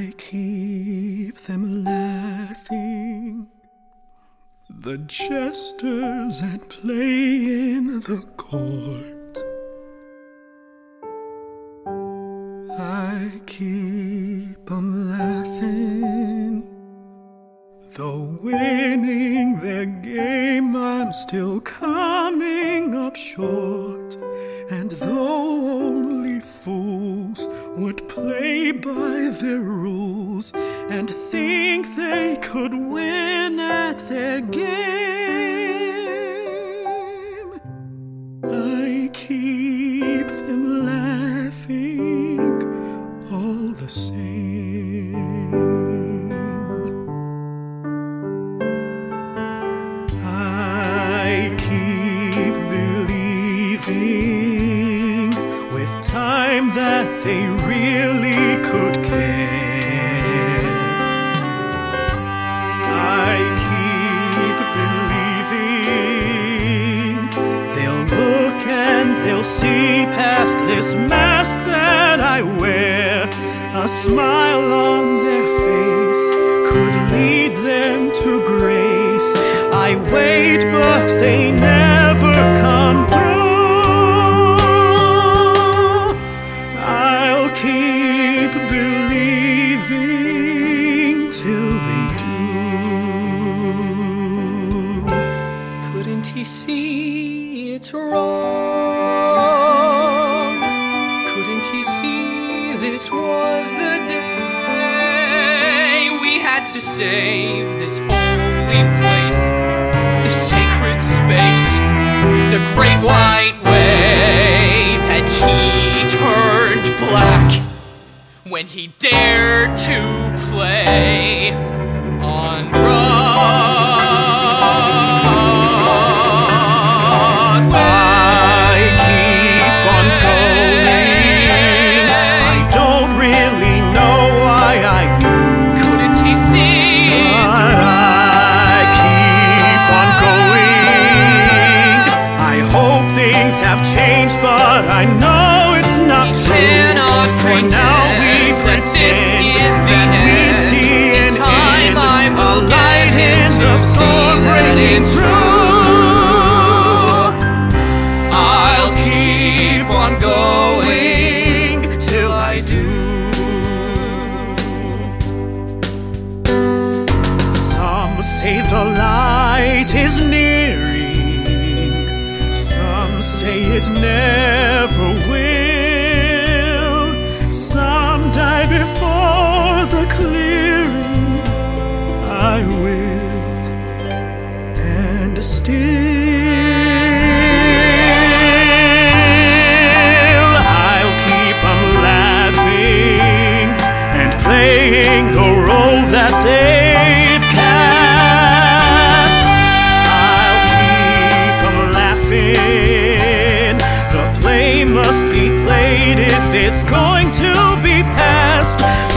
I keep them laughing. The jesters at play in the court. I keep keep 'em laughing. Though winning their game, I'm still coming up short. And though would play by their rules and think they could win at their game, they really could care. I keep believing they'll look and they'll see past this mask that I wear. A smile on their face see it's wrong? Couldn't he see this was the day we had to save this holy place, this sacred space, the great white way that he turned black when he dared to play on I things have changed, but I know it's not We true. cannot For now we pretend that this is the that we see In an time end, I will a light in the storm breaking through. I'll keep on going till I do. Some say the light is some say it never will. Some die before the clearing. I will, and still I'll keep on laughing and playing the role that they've it's going to be passed.